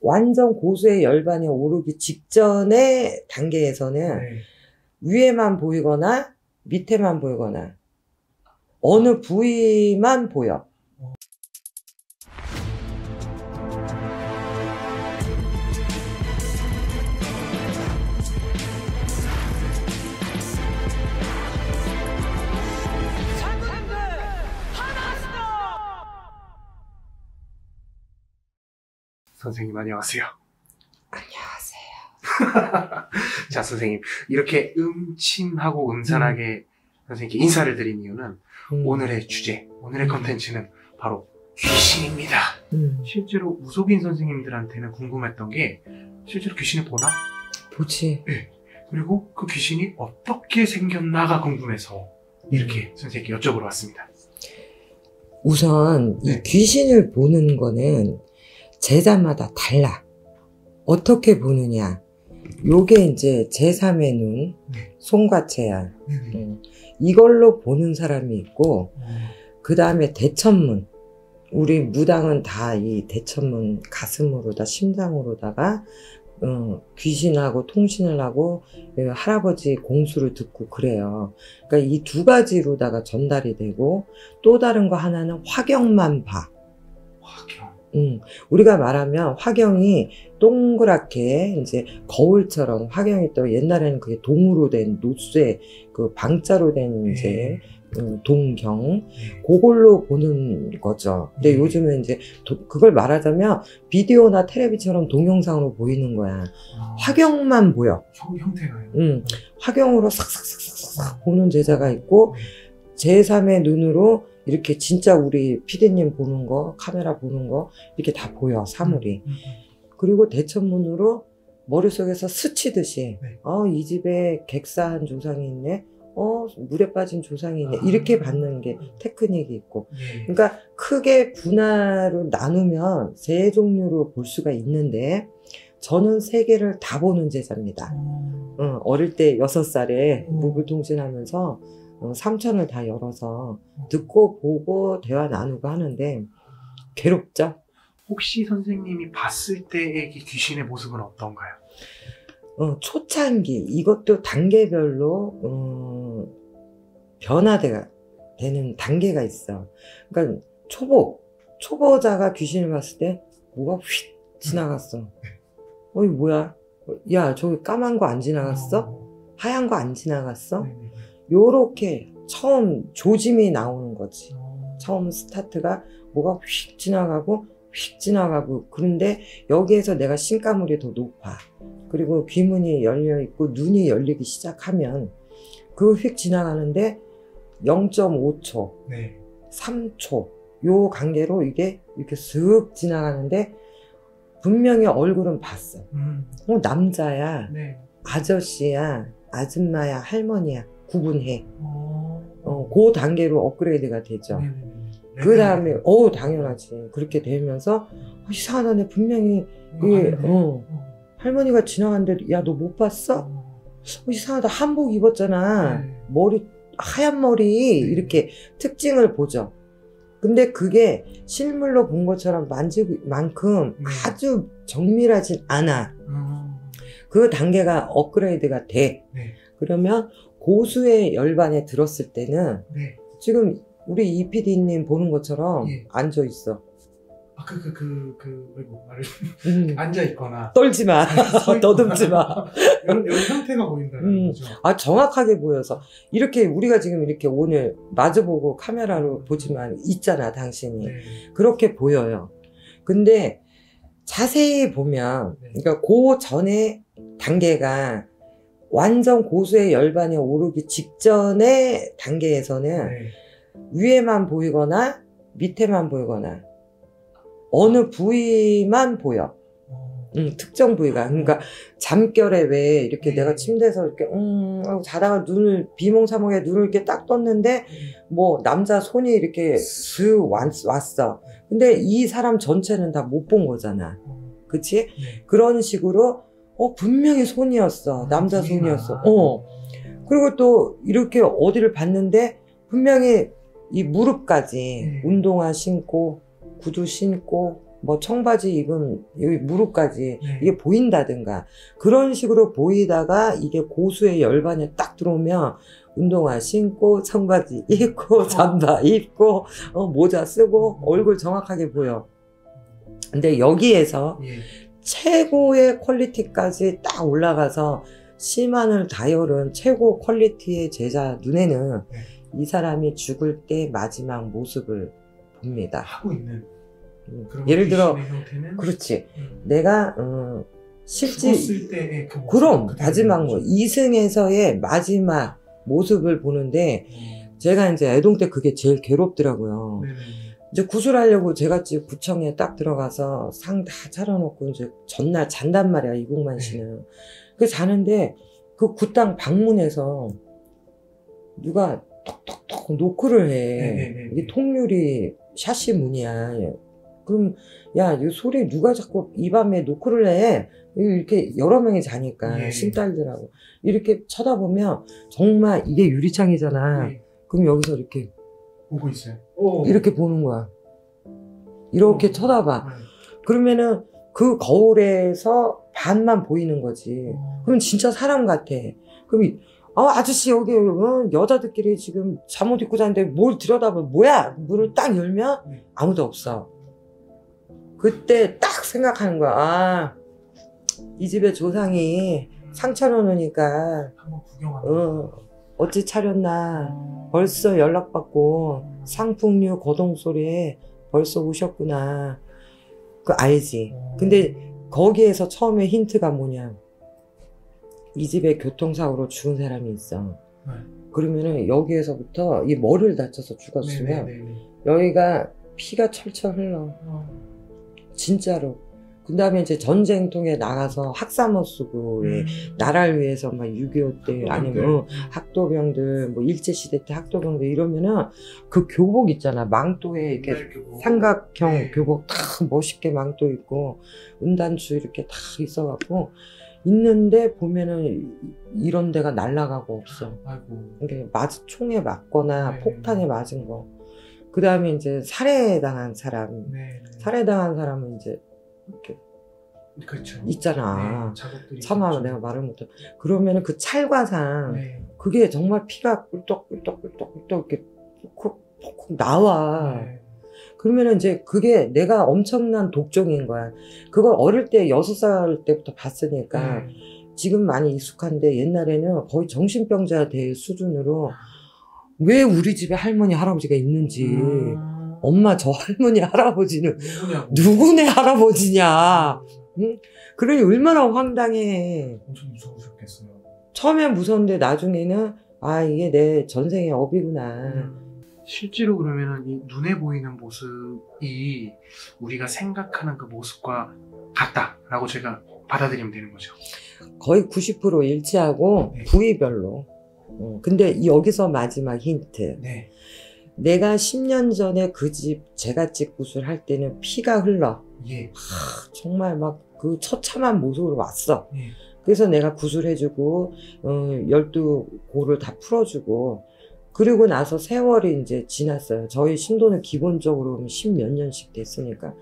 완전 고수의 열반이 오르기 직전의 단계에서는 네. 위에만 보이거나 밑에만 보이거나 어느 부위만 보여. 선생님 안녕하세요. 안녕하세요. 자 선생님 이렇게 음침하고 음산하게 선생님께 인사를 드린 이유는 음, 오늘의 주제, 오늘의 컨텐츠는 바로 귀신입니다. 음, 실제로 무속인 선생님들한테는 궁금했던 게 실제로 귀신을 보나? 보지. 그리고 그 귀신이 어떻게 생겼나가 궁금해서 이렇게 음. 선생님께 여쭤보러 왔습니다. 우선 이 네. 귀신을 보는 거는 제자마다 달라. 어떻게 보느냐. 요게 이제 제3의 눈, 네. 송과체야. 음, 이걸로 보는 사람이 있고, 그 다음에 대천문. 우리 무당은 다 이 대천문 가슴으로다, 심장으로다가, 어, 귀신하고 통신을 하고, 그 할아버지 공수를 듣고 그래요. 그러니까 이 두 가지로다가 전달이 되고, 또 다른 거 하나는 화경만 봐. 화경. 음, 우리가 말하면 화경이 동그랗게 이제 거울처럼 화경이 또 옛날에는 그게 동으로 된 노쇠 그 방자로 된 이제 음, 동경 네. 그걸로 보는 거죠. 근데 네. 요즘은 이제 도- 그걸 말하자면 비디오나 텔레비처럼 동영상으로 보이는 거야. 아, 화경만 보여. 형, 형태가요? 음, 화경으로 삭삭삭삭삭 보는 제자가 있고 네. 제3의 눈으로 이렇게 진짜 우리 피디님 보는 거, 카메라 보는 거 이렇게 다 보여 사물이. 음, 음. 그리고 대천문으로 머릿속에서 스치듯이 네. 어, 이 집에 객사한 조상이 있네. 어, 물에 빠진 조상이 있네. 아. 이렇게 받는 게 테크닉이 있고. 예. 그러니까 크게 분할로 나누면 세 종류로 볼 수가 있는데 저는 세 개를 다 보는 제자입니다. 어, 어, 어릴 때 여섯 살에 음. 무불통신하면서 어, 삼천을 다 열어서 듣고 보고 대화 나누고 하는데 괴롭죠? 혹시 선생님이 봤을 때의 이 귀신의 모습은 어떤가요? 어, 초창기 이것도 단계별로 어, 변화가 되는 단계가 있어. 그러니까 초보 초보자가 귀신을 봤을 때 뭐가 휙 지나갔어. 어이 뭐야? 야 저기 까만 거 안 지나갔어? 하얀 거 안 지나갔어? 요렇게 처음 조짐이 나오는 거지. 어, 처음 스타트가 뭐가 휙 지나가고 휙 지나가고 그런데 여기에서 내가 신가물이 더 높아. 그리고 귀문이 열려 있고 눈이 열리기 시작하면 그 휙 지나가는데 0.5초, 네. 3초 요 관계로 이게 이렇게 슥 지나가는데 분명히 얼굴은 봤어. 음, 어, 남자야, 네. 아저씨야, 아줌마야, 할머니야 구분해. 어, 어, 그 단계로 업그레이드가 되죠. 네, 네, 네. 그 다음에, 어우, 당연하지. 그렇게 되면서, 어, 이상하다, 내 분명히, 이, 어, 할머니가 지나갔는데, 야, 너 못 봤어? 어, 이상하다, 한복 입었잖아. 네. 머리, 하얀 머리, 네. 이렇게 특징을 보죠. 근데 그게 실물로 본 것처럼 만질 만큼 네. 아주 정밀하진 않아. 어, 그 단계가 업그레이드가 돼. 네. 그러면 고수의 열반에 들었을 때는 네. 지금 우리 이 PD님 보는 것처럼 예. 앉아 있어. 아, 그, 그, 그, 그, 아이고, 말을. 음. 앉아있거나. 떨지 마. 더듬지 마. 이런, 이런 형태가 보인다는 음. 거죠. 아, 정확하게 보여서. 이렇게 우리가 지금 이렇게 오늘 마주보고 카메라로 보지만 있잖아, 당신이. 네. 그렇게 보여요. 근데 자세히 보면, 네. 그러니까 그 전에 단계가 완전 고수의 열반이 오르기 직전의 단계에서는 네. 위에만 보이거나 밑에만 보이거나 어느 부위만 보여. 어, 음, 특정 부위가. 그러니까 잠결에 왜 이렇게 네. 내가 침대에서 이렇게 음 하고 자다가 눈을 비몽사몽에 눈을 이렇게 딱 떴는데 뭐 남자 손이 이렇게 슥 왔- 왔어. 근데 이 사람 전체는 다 못 본 거잖아. 어, 그치? 네. 그런 식으로 어 분명히 손이었어. 남자 부위만. 손이었어. 어. 그리고 또 이렇게 어디를 봤는데 분명히 이 무릎까지 네. 운동화 신고 구두 신고 뭐 청바지 입은 여기 무릎까지 네. 이게 보인다든가 그런 식으로 보이다가 이게 고수의 열반에 딱 들어오면 운동화 신고 청바지 입고 잠바 입고 어, 모자 쓰고 얼굴 정확하게 보여. 근데 여기에서 예. 최고의 퀄리티까지 딱 올라가서 심한을 다혈은 최고 퀄리티의 제자 눈에는 네. 이 사람이 죽을 때 마지막 모습을 봅니다. 하고 있는 음, 예를 들어 그렇지 음, 내가 어, 실제 그 그럼 그대로 마지막 뭐. 이승에서의 마지막 모습을 보는데 음. 제가 이제 애동 때 그게 제일 괴롭더라고요. 네네. 이제 구술하려고 제가 집 구청에 딱 들어가서 상 다 차려놓고 이제 전날 잔단 말이야 이국만 네. 씨는. 그 자는데 그 구땅 방문에서 누가 톡톡톡 노크를 해. 이게 통유리 샤시 문이야. 그럼 야 이 소리 누가 자꾸 이 밤에 노크를 해? 이렇게 여러 명이 자니까 예. 신딸들하고 이렇게 쳐다보면 정말 이게 유리창이잖아. 네. 그럼 여기서 이렇게 보고 있어요. 오. 이렇게 보는 거야. 이렇게 어. 쳐다봐. 네. 그러면은 그 거울에서 반만 보이는 거지. 어. 그럼 진짜 사람 같아. 그럼 이- 어, 아저씨 여기 어, 여자들끼리 지금 잠옷 입고 자는데 뭘 들여다봐 뭐야 문을 딱 열면 네. 아무도 없어. 그때 딱 생각하는 거야. 아, 이 집의 조상이 상 차려놓으니까 한번 구경하는. 어, 어찌 차렸나. 어. 벌써 연락받고 상풍류 거동 소리에 벌써 오셨구나. 그 알지. 어. 근데 거기에서 처음에 힌트가 뭐냐. 이 집에 교통사고로 죽은 사람이 있어. 네. 그러면은 여기에서부터 이 머리를 다쳐서 죽었으면 네네네. 여기가 피가 철철 흘러. 어. 진짜로. 그 다음에 이제 전쟁통에 나가서 학사모 쓰고 왜 음. 나라를 위해서 막 6.25 때. 아니면 어, 학도병들 뭐 일제시대 때 학도병들 이러면은 그 교복 있잖아 망토에 이렇게 옛날 교복. 삼각형 네. 교복 다 멋있게 망토 입고 은단추 이렇게 다 있어갖고 있는데 보면은 이런 데가 날라가고 없어. 아이고. 이게 맞 총에 맞거나 네. 폭탄에 맞은 거. 그 다음에 이제 살해당한 사람. 네. 살해당한 사람은 이제 이렇게 그렇죠. 있잖아. 네, 있죠. 내가 말을 못해. 그러면은 그 찰과상 네. 그게 정말 피가 꿀떡꿀떡꿀떡꿀떡 이렇게 푹푹 나와. 네. 그러면은 이제 그게 내가 엄청난 독종인 거야. 그걸 어릴 때 여섯 살 때부터 봤으니까 네. 지금 많이 익숙한데 옛날에는 거의 정신병자 될 수준으로 왜 우리 집에 할머니 할아버지가 있는지 음. 엄마 저 할머니 할아버지는 누구냐고. 누구네 할아버지냐 그러니 얼마나 황당해 엄청 무서우셨겠어요. 처음엔 무서운데 나중에는 아 이게 내 전생의 업이구나 음. 실제로 그러면은 이 눈에 보이는 모습이 우리가 생각하는 그 모습과 같다라고 제가 받아들이면 되는 거죠. 거의 90% 일치하고 네. 부위별로 어, 근데 이- 여기서 마지막 힌트 네. 내가 10년 전에 그 집 제가 집 구슬 할 때는 피가 흘러 예. 정말 막 그 처참한 모습으로 왔어 예. 그래서 내가 구슬해주고 어, 열두 고를 다 풀어주고 그리고 나서 세월이 이제 지났어요. 저희 신도는 기본적으로 십몇 년씩 됐으니까.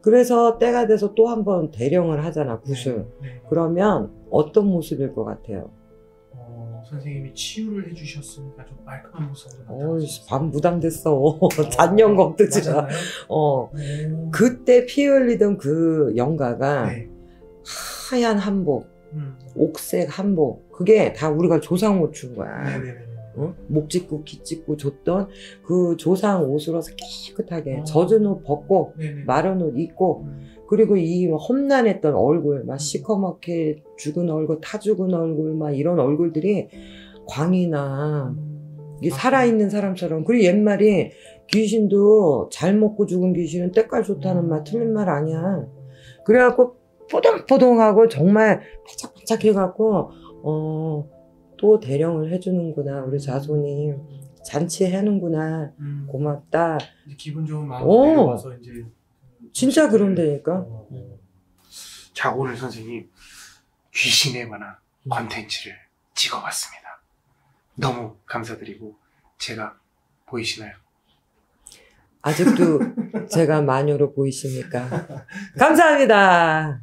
그래서 때가 돼서 또 한 번 대령을 하잖아, 구슬. 네. 그러면 어떤 모습일 것 같아요? 어, 선생님이 치유를 해주셨으니까 좀 말끔한 모습으로. 반 무당됐어. 잔년 겁드지라. 어. 오. 그때 피 흘리던 그 영가가 네. 하얀 한복, 음. 옥색 한복. 그게 다 우리가 조상 옷 준 거야. 네네네. 어? 목 찢고 귀 찢고 줬던 그 조상 옷으로서 깨끗하게 어. 젖은 옷 벗고 네네. 마른 옷 입고 음. 그리고 이 험난했던 얼굴 막 시커멓게 죽은 얼굴 타 죽은 얼굴 막 이런 얼굴들이 광이나 음. 이게 살아있는 사람처럼 그리고 옛말이 귀신도 잘 먹고 죽은 귀신은 때깔 좋다는 말 틀린 말 아니야 그래갖고 뽀동뽀동하고 정말 반짝반짝 해갖고 어, 또 대령을 해주는구나 우리 자손이 잔치하는구나 음. 고맙다 기분 좋은 마음 오. 내려와서 이제 진짜 그런다니까 어. 자 오늘 선생님 귀신에 관한 컨텐츠를 찍어봤습니다. 너무 감사드리고 제가 보이시나요? 아직도 제가 마녀로 보이십니까? 감사합니다.